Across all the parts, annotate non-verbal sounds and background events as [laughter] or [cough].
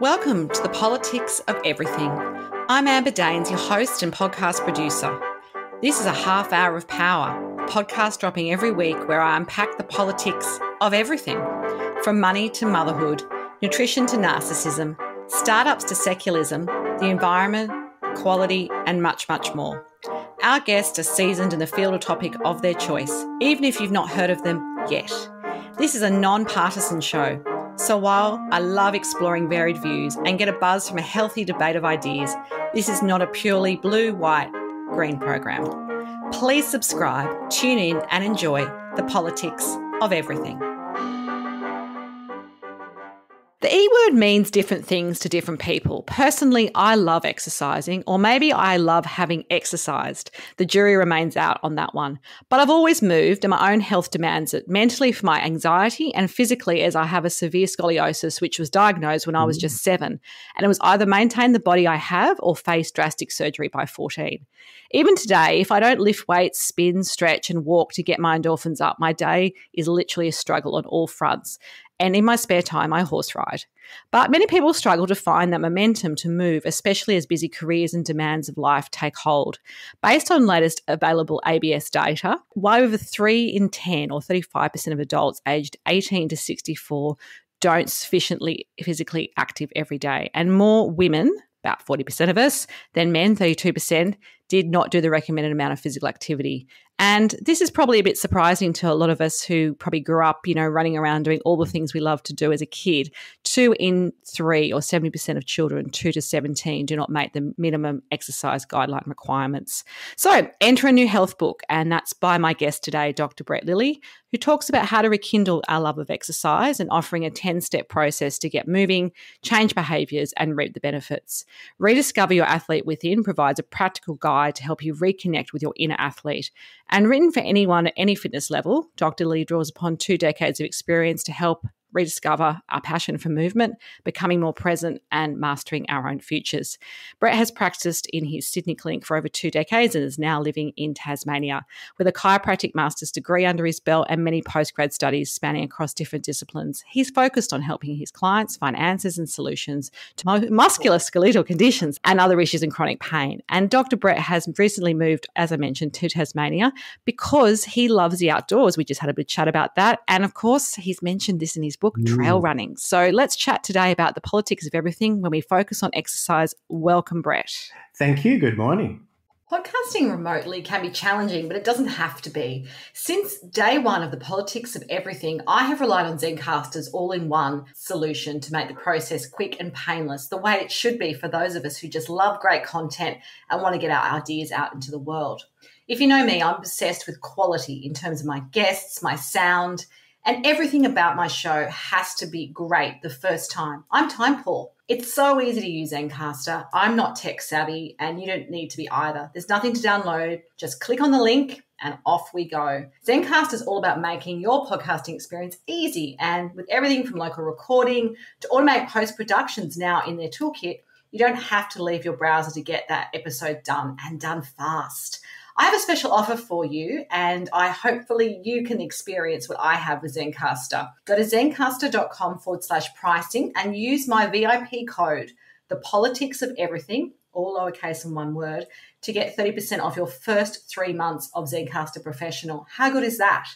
Welcome to the Politics of Everything. I'm Amber Daines, your host and podcast producer. This is a half hour of power, podcast dropping every week where I unpack the politics of everything from money to motherhood, nutrition to narcissism, startups to secularism, the environment, quality, and much, much more. Our guests are seasoned in the field or topic of their choice, even if you've not heard of them yet. This is a non partisan show so while I love exploring varied views and get a buzz from a healthy debate of ideas, this is not a purely blue, white, green program. Please subscribe, tune in, and enjoy the politics of everything. The E word means different things to different people. Personally, I love exercising, or maybe I love having exercised. The jury remains out on that one. But I've always moved, and my own health demands it, mentally for my anxiety and physically as I have a severe scoliosis, which was diagnosed when I was just seven. And it was either maintain the body I have or face drastic surgery by 14. Even today, if I don't lift weights, spin, stretch, and walk to get my endorphins up, my day is literally a struggle on all fronts and in my spare time, I horse ride. But many people struggle to find that momentum to move, especially as busy careers and demands of life take hold. Based on latest available ABS data, why over 3 in 10 or 35% of adults aged 18 to 64 don't sufficiently physically active every day. And more women, about 40% of us, than men, 32%, did not do the recommended amount of physical activity. And this is probably a bit surprising to a lot of us who probably grew up, you know, running around doing all the things we love to do as a kid. Two in three, or 70% of children, two to 17, do not make the minimum exercise guideline requirements. So enter a new health book, and that's by my guest today, Dr. Brett Lillie, who talks about how to rekindle our love of exercise and offering a 10 step process to get moving, change behaviors, and reap the benefits. Rediscover Your Athlete Within provides a practical guide to help you reconnect with your inner athlete and written for anyone at any fitness level, Dr. Lee draws upon two decades of experience to help rediscover our passion for movement, becoming more present, and mastering our own futures. Brett has practiced in his Sydney clinic for over two decades and is now living in Tasmania. With a chiropractic master's degree under his belt and many postgrad studies spanning across different disciplines, he's focused on helping his clients find answers and solutions to musculoskeletal conditions and other issues in chronic pain. And Dr. Brett has recently moved, as I mentioned, to Tasmania because he loves the outdoors. We just had a bit chat about that. And of course, he's mentioned this in his book, Trail mm. Running. So let's chat today about the politics of everything when we focus on exercise. Welcome, Brett. Thank you. Good morning. Podcasting remotely can be challenging, but it doesn't have to be. Since day one of the politics of everything, I have relied on Zencastr's all in one solution to make the process quick and painless, the way it should be for those of us who just love great content and want to get our ideas out into the world. If you know me, I'm obsessed with quality in terms of my guests, my sound, and everything about my show has to be great the first time. I'm time poor. It's so easy to use Zencastr. I'm not tech savvy, and you don't need to be either. There's nothing to download. Just click on the link and off we go. Zencastr is all about making your podcasting experience easy, and with everything from local recording to automate post productions now in their toolkit, you don't have to leave your browser to get that episode done and done fast. I have a special offer for you, and I hopefully you can experience what I have with Zencastr. Go to zencastr.com forward slash pricing and use my VIP code, the politics of everything, all lowercase and one word, to get 30% off your first three months of Zencastr Professional. How good is that?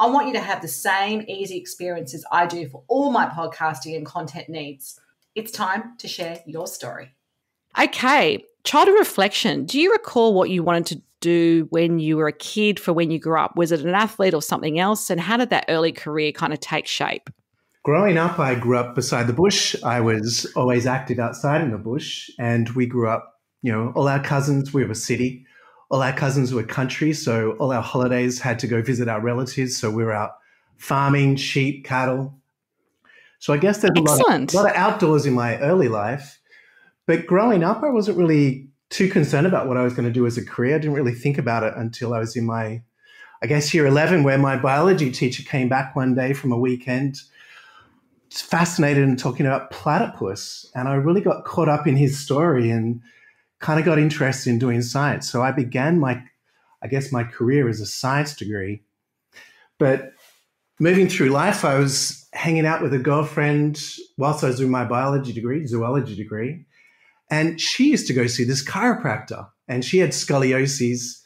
I want you to have the same easy experiences I do for all my podcasting and content needs. It's time to share your story. Okay, childhood reflection. Do you recall what you wanted to do when you were a kid for when you grew up? Was it an athlete or something else? And how did that early career kind of take shape? Growing up, I grew up beside the bush. I was always active outside in the bush, and we grew up, you know, all our cousins, we were a city, all our cousins were country. So all our holidays had to go visit our relatives. So we were out farming, sheep, cattle. So I guess there's a lot, of, a lot of outdoors in my early life. But growing up, I wasn't really too concerned about what I was going to do as a career. I didn't really think about it until I was in my, I guess, year 11, where my biology teacher came back one day from a weekend, fascinated and talking about platypus. And I really got caught up in his story and kind of got interested in doing science. So I began my, I guess, my career as a science degree. But moving through life, I was hanging out with a girlfriend whilst I was doing my biology degree, zoology degree. And she used to go see this chiropractor, and she had scoliosis.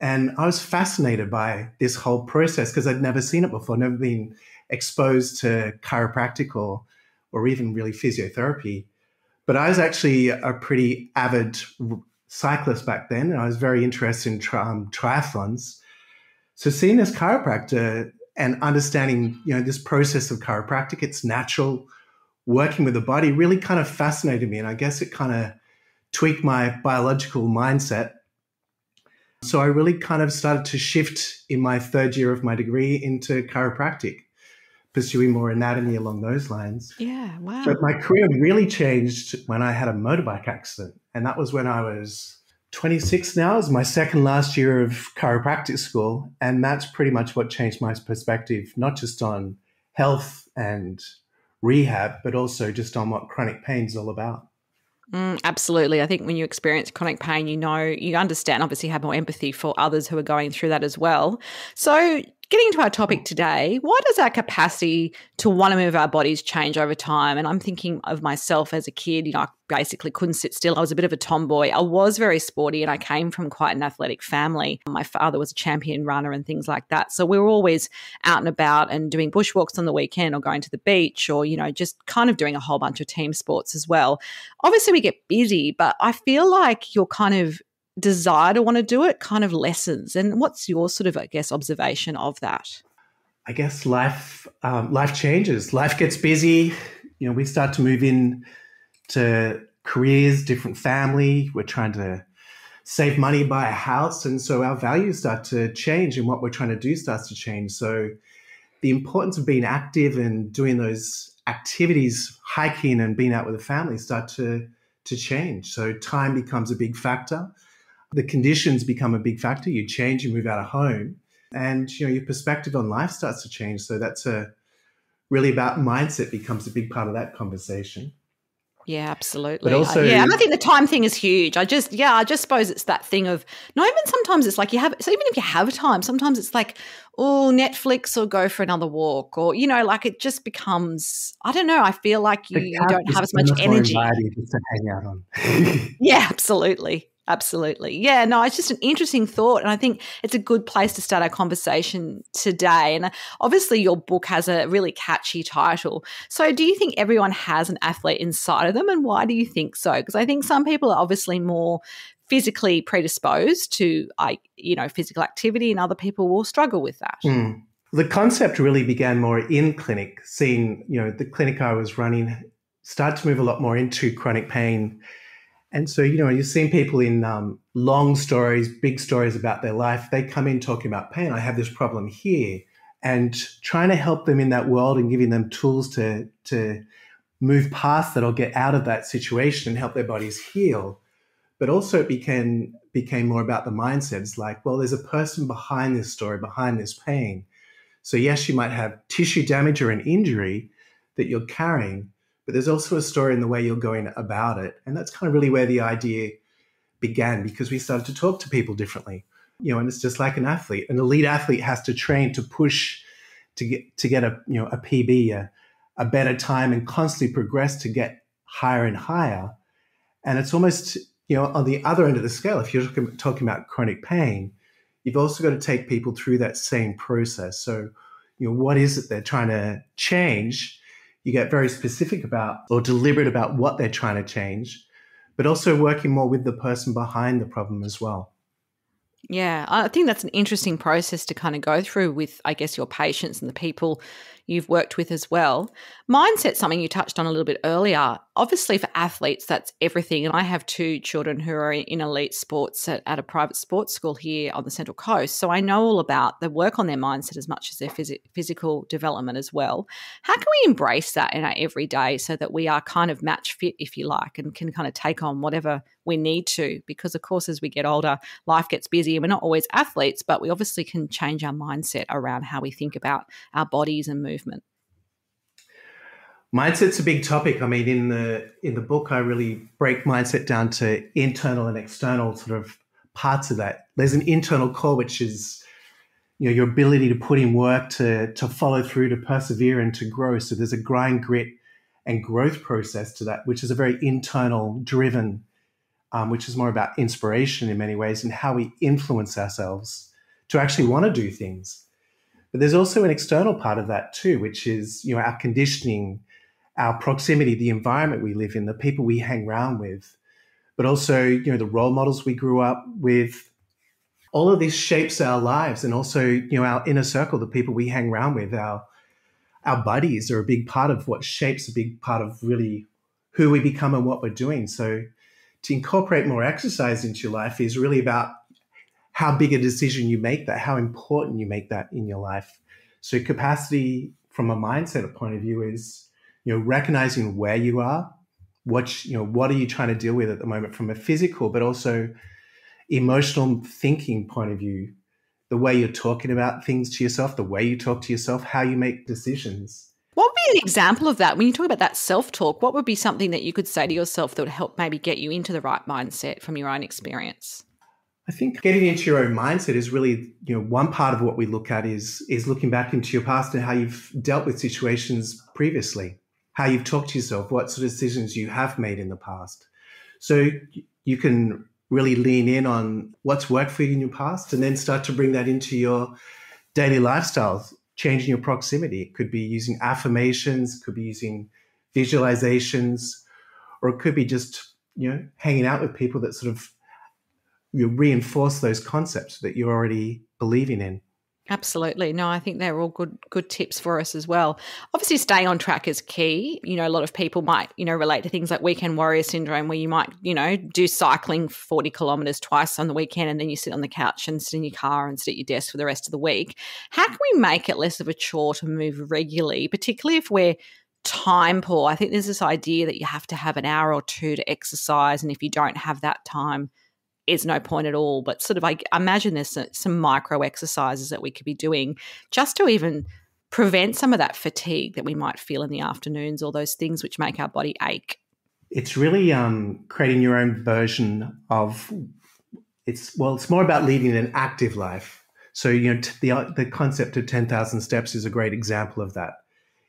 And I was fascinated by this whole process because I'd never seen it before, never been exposed to chiropractic or, or even really physiotherapy. But I was actually a pretty avid cyclist back then, and I was very interested in tri- um, triathlons. So seeing this chiropractor and understanding, you know, this process of chiropractic, it's natural working with the body really kind of fascinated me. And I guess it kind of tweaked my biological mindset. So I really kind of started to shift in my third year of my degree into chiropractic, pursuing more anatomy along those lines. Yeah, wow. But my career really changed when I had a motorbike accident. And that was when I was 26 now is my second last year of chiropractic school. And that's pretty much what changed my perspective, not just on health and rehab, but also just on what chronic pain is all about. Mm, absolutely. I think when you experience chronic pain, you know, you understand, obviously, have more empathy for others who are going through that as well. So, Getting into our topic today, why does our capacity to want to move our bodies change over time? And I'm thinking of myself as a kid, you know, I basically couldn't sit still. I was a bit of a tomboy. I was very sporty and I came from quite an athletic family. My father was a champion runner and things like that. So we were always out and about and doing bushwalks on the weekend or going to the beach or, you know, just kind of doing a whole bunch of team sports as well. Obviously, we get busy, but I feel like you're kind of desire to want to do it kind of lessens. And what's your sort of, I guess, observation of that? I guess life um, life changes. Life gets busy. You know, we start to move in to careers, different family. We're trying to save money, buy a house, and so our values start to change, and what we're trying to do starts to change. So, the importance of being active and doing those activities, hiking and being out with the family, start to to change. So, time becomes a big factor the conditions become a big factor. You change, you move out of home, and you know your perspective on life starts to change. So that's a really about mindset becomes a big part of that conversation. Yeah, absolutely. But also, yeah, and I think the time thing is huge. I just, yeah, I just suppose it's that thing of, no, even sometimes it's like you have, so even if you have time, sometimes it's like, oh, Netflix or go for another walk or, you know, like it just becomes, I don't know, I feel like you, you don't have as much energy. Just to hang out on. [laughs] yeah, absolutely. Absolutely. Yeah, no, it's just an interesting thought. And I think it's a good place to start our conversation today. And uh, obviously, your book has a really catchy title. So, do you think everyone has an athlete inside of them? And why do you think so? Because I think some people are obviously more physically predisposed to, you know, physical activity, and other people will struggle with that. Mm. The concept really began more in clinic, seeing, you know, the clinic I was running start to move a lot more into chronic pain and so, you know, you're seeing people in um, long stories, big stories about their life. They come in talking about pain. I have this problem here, and trying to help them in that world and giving them tools to to move past that or get out of that situation and help their bodies heal. But also, it became became more about the mindsets like, well, there's a person behind this story, behind this pain. So yes, you might have tissue damage or an injury that you're carrying, but there's also a story in the way you're going about it. And that's kind of really where the idea began because we started to talk to people differently. You know, and it's just like an athlete. An elite athlete has to train to push to get to get a you know a PB, a, a better time, and constantly progress to get higher and higher. And it's almost you know on the other end of the scale. If you're talking about chronic pain, you've also got to take people through that same process. So, you know, what is it they're trying to change? You get very specific about or deliberate about what they're trying to change, but also working more with the person behind the problem as well. Yeah, I think that's an interesting process to kind of go through with, I guess, your patients and the people you've worked with as well. Mindset, something you touched on a little bit earlier. Obviously, for athletes, that's everything. And I have two children who are in elite sports at, at a private sports school here on the Central Coast. So I know all about the work on their mindset as much as their phys- physical development as well. How can we embrace that in our everyday so that we are kind of match fit, if you like, and can kind of take on whatever we need to? Because, of course, as we get older, life gets busy and we're not always athletes, but we obviously can change our mindset around how we think about our bodies and movement? Mindset's a big topic. I mean, in the in the book, I really break mindset down to internal and external sort of parts of that. There's an internal core, which is you know your ability to put in work to to follow through to persevere and to grow so there's a grind grit and growth process to that which is a very internal driven um, which is more about inspiration in many ways and how we influence ourselves to actually want to do things but there's also an external part of that too which is you know our conditioning our proximity the environment we live in the people we hang around with but also you know the role models we grew up with. All of this shapes our lives and also you know our inner circle the people we hang around with our our buddies are a big part of what shapes a big part of really who we become and what we're doing. So to incorporate more exercise into your life is really about how big a decision you make that how important you make that in your life so capacity from a mindset point of view is you know recognizing where you are what you know what are you trying to deal with at the moment from a physical but also emotional thinking point of view, the way you're talking about things to yourself, the way you talk to yourself, how you make decisions. What would be an example of that? When you talk about that self talk, what would be something that you could say to yourself that would help maybe get you into the right mindset from your own experience? I think getting into your own mindset is really, you know, one part of what we look at is is looking back into your past and how you've dealt with situations previously, how you've talked to yourself, what sort of decisions you have made in the past. So you can really lean in on what's worked for you in your past and then start to bring that into your daily lifestyle, changing your proximity. It could be using affirmations, could be using visualizations, or it could be just, you know, hanging out with people that sort of you reinforce those concepts that you're already believing in. Absolutely. No, I think they're all good good tips for us as well. Obviously staying on track is key. You know, a lot of people might, you know, relate to things like weekend warrior syndrome where you might, you know, do cycling 40 kilometers twice on the weekend and then you sit on the couch and sit in your car and sit at your desk for the rest of the week. How can we make it less of a chore to move regularly, particularly if we're time poor? I think there's this idea that you have to have an hour or two to exercise and if you don't have that time, is no point at all. But sort of, I imagine there's some micro exercises that we could be doing just to even prevent some of that fatigue that we might feel in the afternoons or those things which make our body ache. It's really um, creating your own version of it's well, it's more about leading an active life. So you know the the concept of ten thousand steps is a great example of that.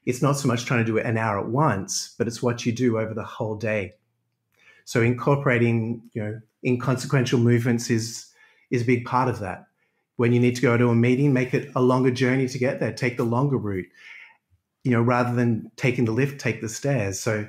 It's not so much trying to do it an hour at once, but it's what you do over the whole day. So incorporating, you know, inconsequential movements is is a big part of that. When you need to go to a meeting, make it a longer journey to get there. Take the longer route. You know, rather than taking the lift, take the stairs. So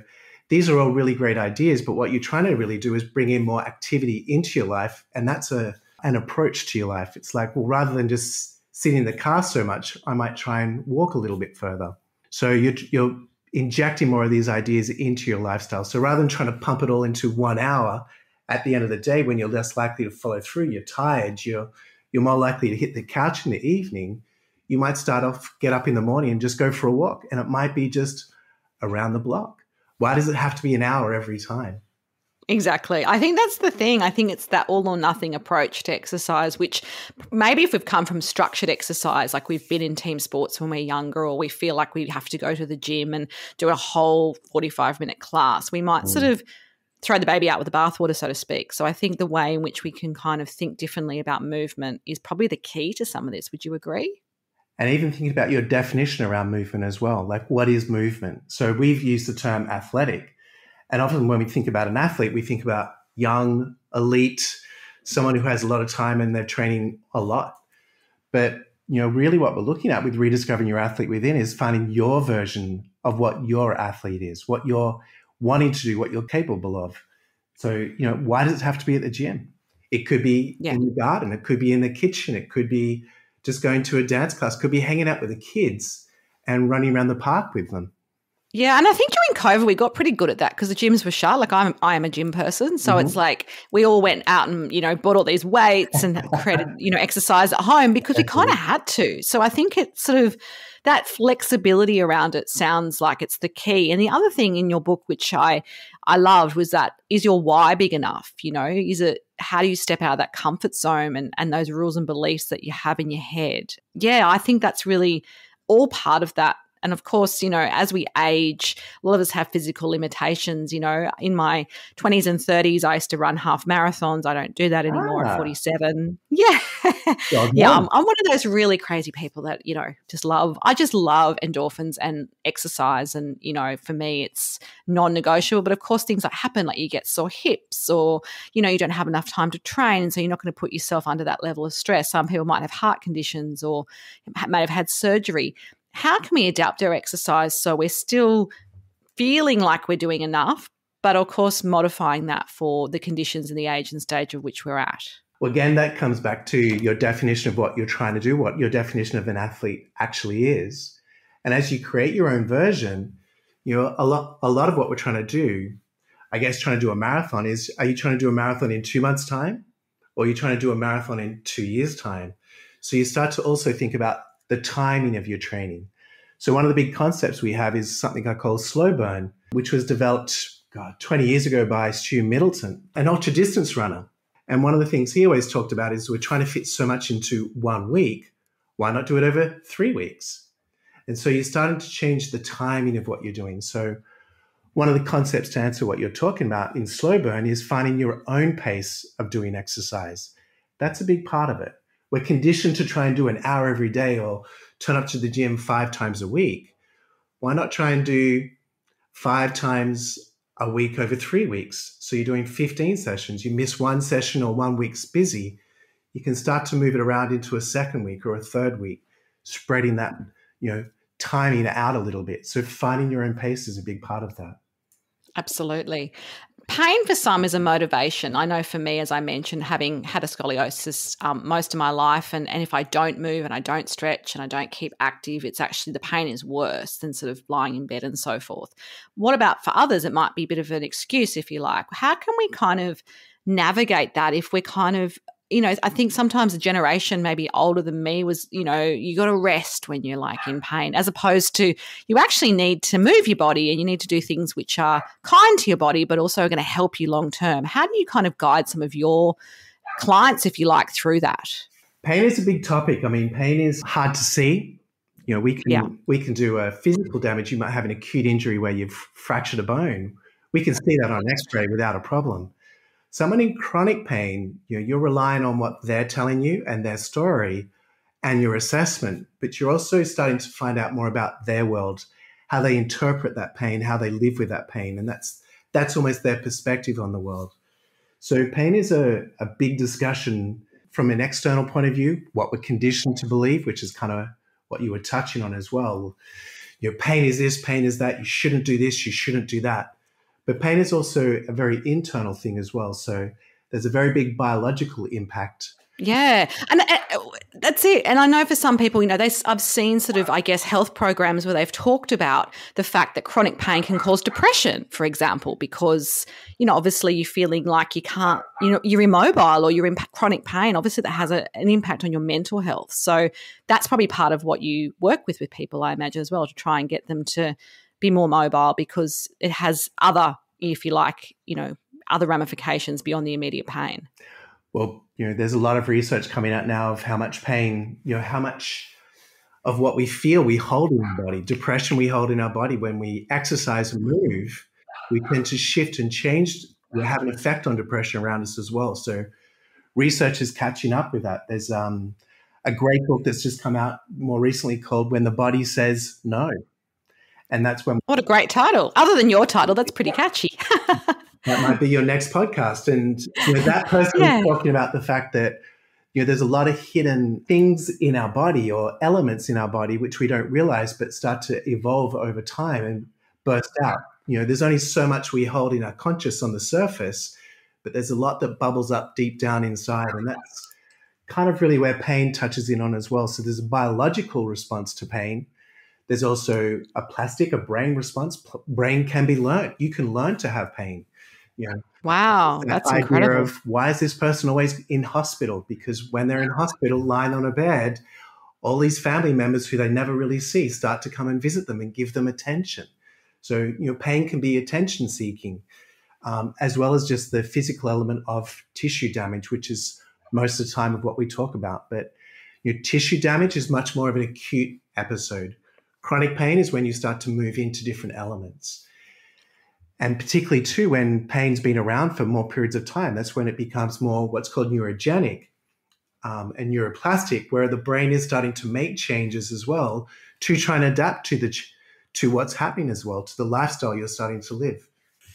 these are all really great ideas, but what you're trying to really do is bring in more activity into your life, and that's a an approach to your life. It's like, well, rather than just sitting in the car so much, I might try and walk a little bit further. So you're, you're injecting more of these ideas into your lifestyle. So rather than trying to pump it all into one hour, at the end of the day, when you're less likely to follow through, you're tired, you're you're more likely to hit the couch in the evening. You might start off, get up in the morning and just go for a walk. And it might be just around the block. Why does it have to be an hour every time? Exactly. I think that's the thing. I think it's that all or nothing approach to exercise, which maybe if we've come from structured exercise, like we've been in team sports when we're younger, or we feel like we have to go to the gym and do a whole 45 minute class, we might mm. sort of throw the baby out with the bathwater, so to speak. So I think the way in which we can kind of think differently about movement is probably the key to some of this. Would you agree? And even thinking about your definition around movement as well. Like, what is movement? So we've used the term athletic and often when we think about an athlete, we think about young, elite, someone who has a lot of time and they're training a lot. But you know, really what we're looking at with rediscovering your athlete within is finding your version of what your athlete is, what you're wanting to do, what you're capable of. So, you know, why does it have to be at the gym? It could be yeah. in the garden, it could be in the kitchen, it could be just going to a dance class, it could be hanging out with the kids and running around the park with them. Yeah, and I think during COVID we got pretty good at that because the gyms were shut. Like I'm, I am a gym person, so mm-hmm. it's like we all went out and you know bought all these weights and created [laughs] you know exercise at home because we kind of had to. So I think it's sort of that flexibility around it sounds like it's the key. And the other thing in your book, which I I loved, was that is your why big enough? You know, is it how do you step out of that comfort zone and and those rules and beliefs that you have in your head? Yeah, I think that's really all part of that And of course, you know, as we age, a lot of us have physical limitations. You know, in my 20s and 30s, I used to run half marathons. I don't do that anymore Ah. at 47. [laughs] Yeah. God, yeah. I'm, I'm one of those really crazy people that, you know, just love, I just love endorphins and exercise. And, you know, for me, it's non negotiable. But of course, things like happen, like you get sore hips or, you know, you don't have enough time to train. And so you're not going to put yourself under that level of stress. Some people might have heart conditions or may have had surgery. How can we adapt our exercise so we're still feeling like we're doing enough, but of course, modifying that for the conditions and the age and stage of which we're at? Well, again, that comes back to your definition of what you're trying to do, what your definition of an athlete actually is. And as you create your own version, you know, a lot, a lot of what we're trying to do, I guess, trying to do a marathon is: Are you trying to do a marathon in two months' time, or are you trying to do a marathon in two years' time? So you start to also think about the timing of your training. So one of the big concepts we have is something I call slow burn, which was developed, God, 20 years ago by Stu Mittleman, an ultra distance runner. And one of the things he always talked about is we're trying to fit so much into one week. Why not do it over three weeks? And so you're starting to change the timing of what you're doing. So one of the concepts to answer what you're talking about in slow burn is finding your own pace of doing exercise. That's a big part of it. We're conditioned to try and do an hour every day or turn up to the gym five times a week. Why not try and do five times a week over three weeks? So you're doing 15 sessions. You miss one session or one week's busy. You can start to move it around into a second week or a third week, spreading that, you know, timing out a little bit. So finding your own pace is a big part of that. Absolutely. Pain for some is a motivation. I know for me, as I mentioned, having had a scoliosis um, most of my life, and, and if I don't move and I don't stretch and I don't keep active, it's actually the pain is worse than sort of lying in bed and so forth. What about for others? It might be a bit of an excuse, if you like. How can we kind of navigate that if we're kind of you know, I think sometimes a generation maybe older than me was, you know, you got to rest when you're like in pain, as opposed to you actually need to move your body and you need to do things which are kind to your body, but also are going to help you long term. How do you kind of guide some of your clients, if you like, through that? Pain is a big topic. I mean, pain is hard to see. You know, we can Yeah. we can do a physical damage. You might have an acute injury where you've fractured a bone. We can see that on X-ray without a problem. Someone in chronic pain, you know, you're relying on what they're telling you and their story and your assessment, but you're also starting to find out more about their world, how they interpret that pain, how they live with that pain, and that's that's almost their perspective on the world. So pain is a, a big discussion from an external point of view, what we're conditioned to believe, which is kind of what you were touching on as well. Your pain is this, pain is that, you shouldn't do this, you shouldn't do that. But pain is also a very internal thing as well. So there's a very big biological impact. Yeah, and uh, that's it. And I know for some people, you know, they, I've seen sort of, I guess, health programs where they've talked about the fact that chronic pain can cause depression, for example, because you know, obviously, you're feeling like you can't, you know, you're immobile or you're in chronic pain. Obviously, that has a, an impact on your mental health. So that's probably part of what you work with with people, I imagine, as well, to try and get them to be more mobile because it has other, if you like, you know, other ramifications beyond the immediate pain. Well, you know, there's a lot of research coming out now of how much pain, you know, how much of what we feel we hold in our body, depression we hold in our body when we exercise and move, we tend to shift and change. We have an effect on depression around us as well. So research is catching up with that. There's um, a great book that's just come out more recently called When the Body Says No. And that's when What a great title. Other than your title, that's pretty catchy. [laughs] that might be your next podcast. And you know, that person Yeah. was talking about the fact that you know there's a lot of hidden things in our body or elements in our body which we don't realize but start to evolve over time and burst out. You know, there's only so much we hold in our conscious on the surface, but there's a lot that bubbles up deep down inside, and that's kind of really where pain touches in on as well. So there's a biological response to pain. There's also a plastic, a brain response. P- Brain can be learned. You can learn to have pain. You know, wow, that that's incredible. Of why is this person always in hospital? Because when they're in hospital, lying on a bed, all these family members who they never really see start to come and visit them and give them attention. So you know, pain can be attention seeking, um, as well as just the physical element of tissue damage, which is most of the time of what we talk about. But your tissue damage is much more of an acute episode. Chronic pain is when you start to move into different elements. And particularly, too, when pain's been around for more periods of time, that's when it becomes more what's called neurogenic um, and neuroplastic, where the brain is starting to make changes as well to try and adapt to the to what's happening as well, to the lifestyle you're starting to live.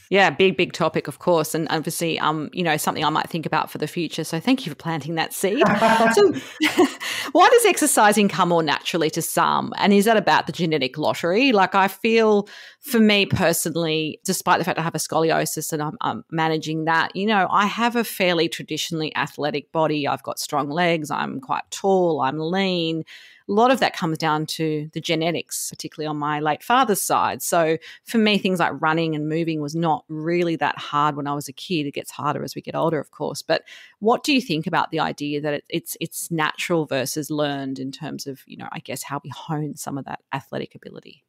Yeah, big, big topic, of course, and obviously, um, you know, something I might think about for the future. So, thank you for planting that seed. [laughs] so, [laughs] why does exercising come more naturally to some, and is that about the genetic lottery? Like, I feel, for me personally, despite the fact I have a scoliosis and I'm, I'm managing that, you know, I have a fairly traditionally athletic body. I've got strong legs. I'm quite tall. I'm lean a lot of that comes down to the genetics, particularly on my late father's side. So for me, things like running and moving was not really that hard when I was a kid. It gets harder as we get older, of course. But what do you think about the idea that it, it's it's natural versus learned in terms of you know, I guess how we hone some of that athletic ability?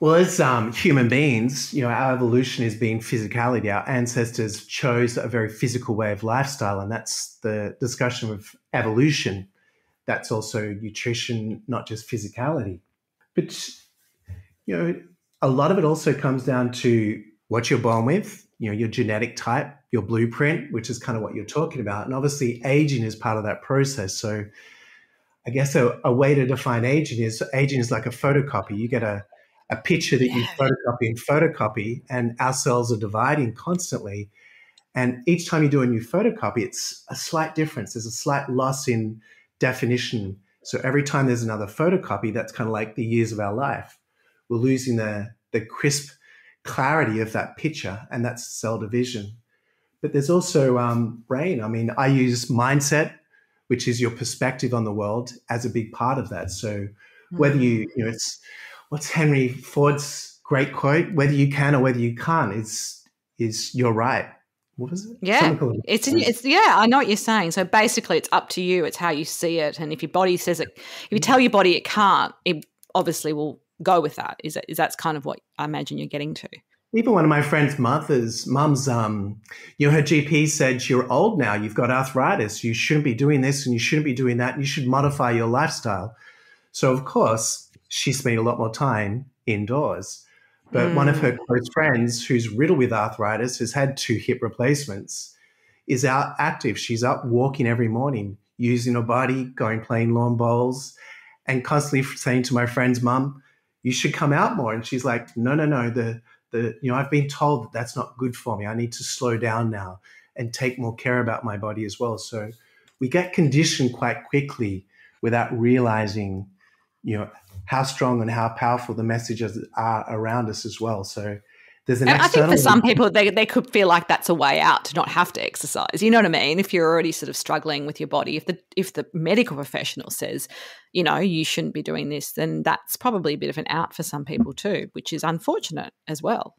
Well, as um, human beings, you know, our evolution is being physicality. Our ancestors chose a very physical way of lifestyle, and that's the discussion of evolution that's also nutrition, not just physicality. But you know, a lot of it also comes down to what you're born with, you know, your genetic type, your blueprint, which is kind of what you're talking about. And obviously aging is part of that process. So I guess a, a way to define aging is aging is like a photocopy. You get a, a picture that yeah. you photocopy and photocopy, and our cells are dividing constantly. And each time you do a new photocopy, it's a slight difference. There's a slight loss in definition. So every time there's another photocopy, that's kind of like the years of our life. We're losing the, the crisp clarity of that picture, and that's cell division. But there's also um, brain. I mean, I use mindset, which is your perspective on the world, as a big part of that. So whether you, you know, it's what's Henry Ford's great quote: "Whether you can or whether you can't is is you're right." What is it? Yeah, it's it's yeah. I know what you're saying. So basically, it's up to you. It's how you see it, and if your body says it, if you tell your body it can't, it obviously will go with that. Is that is that's kind of what I imagine you're getting to. Even one of my friends' mothers, mum's, um, you know, her GP said you're old now. You've got arthritis. You shouldn't be doing this, and you shouldn't be doing that. And you should modify your lifestyle. So of course, she spent a lot more time indoors. But mm. one of her mm. close friends, who's riddled with arthritis, has had two hip replacements, is out active. She's up walking every morning, using her body, going playing lawn bowls, and constantly saying to my friend's mum, "You should come out more." And she's like, "No, no, no. The the you know I've been told that that's not good for me. I need to slow down now and take more care about my body as well." So we get conditioned quite quickly without realizing, you know, how strong and how powerful the messages are around us as well. So there's an I think for some people they, they could feel like that's a way out to not have to exercise. You know what I mean? If you're already sort of struggling with your body, if the if the medical professional says, you know, you shouldn't be doing this, then that's probably a bit of an out for some people too, which is unfortunate as well.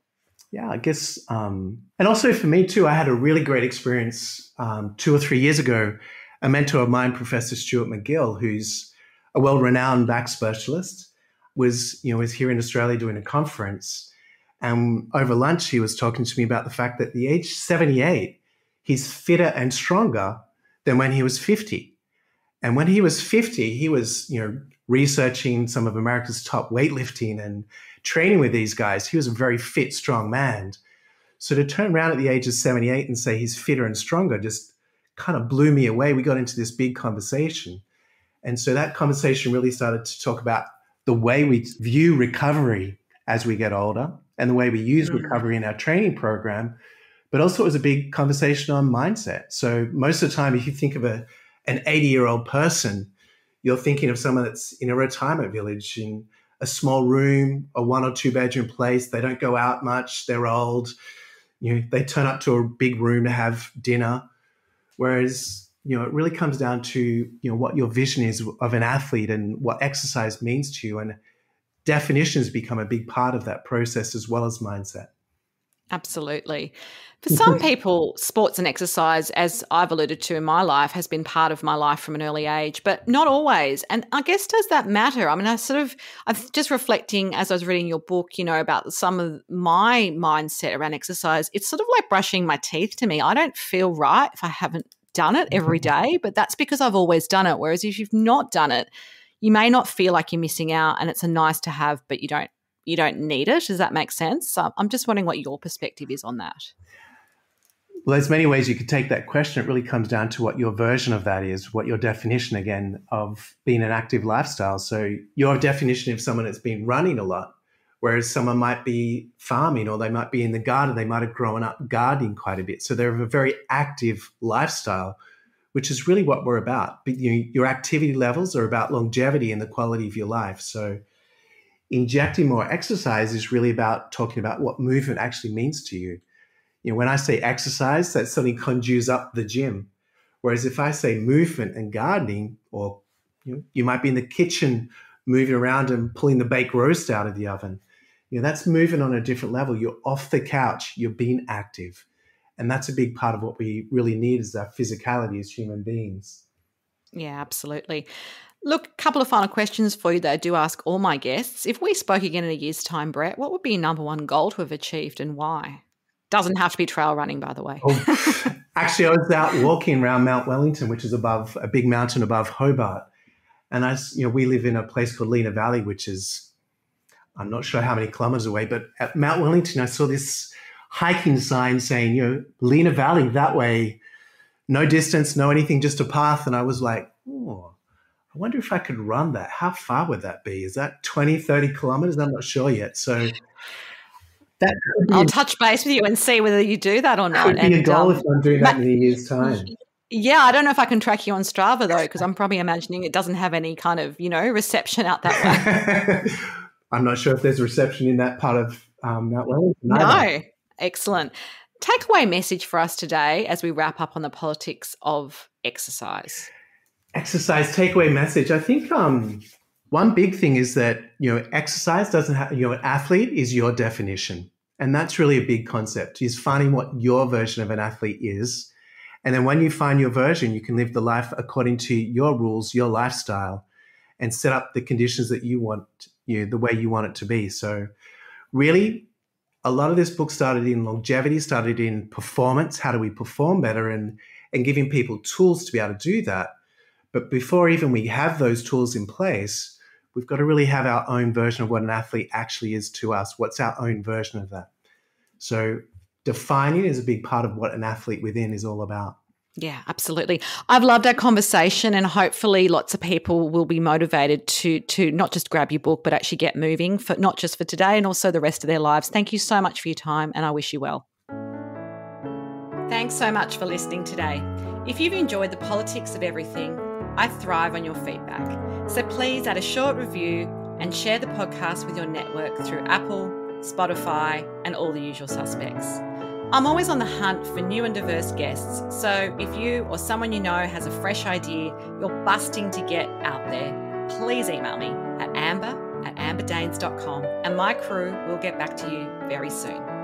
Yeah, I guess, um, and also for me too, I had a really great experience um, two or three years ago. A mentor of mine, Professor Stuart McGill, who's a well-renowned back specialist, was you know was here in Australia doing a conference, and over lunch he was talking to me about the fact that at the age 78, he's fitter and stronger than when he was 50. And when he was 50, he was you know researching some of America's top weightlifting and training with these guys. He was a very fit, strong man. So to turn around at the age of 78 and say he's fitter and stronger just kind of blew me away. We got into this big conversation. And so that conversation really started to talk about the way we view recovery as we get older and the way we use mm-hmm. recovery in our training program. But also, it was a big conversation on mindset. So, most of the time, if you think of a, an 80 year old person, you're thinking of someone that's in a retirement village in a small room, a one or two bedroom place. They don't go out much. They're old. You know, they turn up to a big room to have dinner. Whereas you know, it really comes down to, you know, what your vision is of an athlete and what exercise means to you. And definitions become a big part of that process as well as mindset. Absolutely. For some people, sports and exercise, as I've alluded to in my life, has been part of my life from an early age, but not always. And I guess does that matter? I mean, I sort of, I'm just reflecting as I was reading your book, you know, about some of my mindset around exercise. It's sort of like brushing my teeth to me. I don't feel right if I haven't done it every mm-hmm. but that's because I've always done it. Whereas if you've not done it, you may not feel like you're missing out and it's a nice to have, but you don't you don't need it. Does that make sense? So I'm just wondering what your perspective is on that. Well, there's many ways you could take that question. It really comes down to what your version of that is, what your definition again of being an active lifestyle. So your definition of someone that's been running a lot, whereas someone might be farming or they might be in the garden, they might have grown up gardening quite a bit. So they're a very active lifestyle, which is really what we're about. But you your activity levels are about longevity and the quality of your life. So injecting more exercise is really about talking about what movement actually means to you. You know, when I say exercise, that suddenly conjures up the gym. Whereas if I say movement and gardening, or you, know, you might be in the kitchen moving around and pulling the baked roast out of the oven, you know, that's moving on a different level. You're off the couch, you're being active. And that's a big part of what we really need is our physicality as human beings. Yeah, absolutely. Look, a couple of final questions for you that I do ask all my guests. If we spoke again in a year's time, Brett, what would be your number one goal to have achieved and why? Doesn't have to be trail running, by the way. oh, [laughs] actually, I was out walking around Mount Wellington, which is above a big mountain above Hobart. And I, you know, we live in a place called Lenah Valley, which is, I'm not sure how many kilometers away, but at Mount Wellington, I saw this hiking sign saying, you know, Lenah Valley, that way, no distance, no anything, just a path. And I was like, oh, I wonder if I could run that. How far would that be? Is that 20, 30 kilometers? I'm not sure yet. So that I'll touch base with you and see whether you do that or not. Could be and, a goal um, if I'm doing that in a year's time. Yeah, I don't know if I can track you on Strava though, because I'm probably imagining it doesn't have any kind of you know reception out that way. [laughs] I'm not sure if there's reception in that part of um, Mount Wellington. No, excellent. Takeaway message for us today as we wrap up on the politics of exercise exercise takeaway message. I think um, one big thing is that you know exercise doesn't have you know an athlete is your definition, and that's really a big concept. Is finding what your version of an athlete is, and then when you find your version, you can live the life according to your rules, your lifestyle, and set up the conditions that you want you know, the way you want it to be. So, really. A lot of this book started in longevity, started in performance. How do we perform better? And and giving people tools to be able to do that but before even we have those tools in place, we've got to really have our own version of what an athlete actually is to us. What's our own version of that? So defining is a big part of what an athlete within is all about. Yeah, absolutely. I've loved our conversation and hopefully lots of people will be motivated to to not just grab your book but actually get moving for not just for today and also the rest of their lives. Thank you so much for your time and I wish you well. Thanks so much for listening today. If you've enjoyed the politics of everything, I thrive on your feedback. So please add a short review and share the podcast with your network through Apple, Spotify, and all the usual suspects. I'm always on the hunt for new and diverse guests, so if you or someone you know has a fresh idea you're busting to get out there, please email me at amber at amberdaines.com and my crew will get back to you very soon.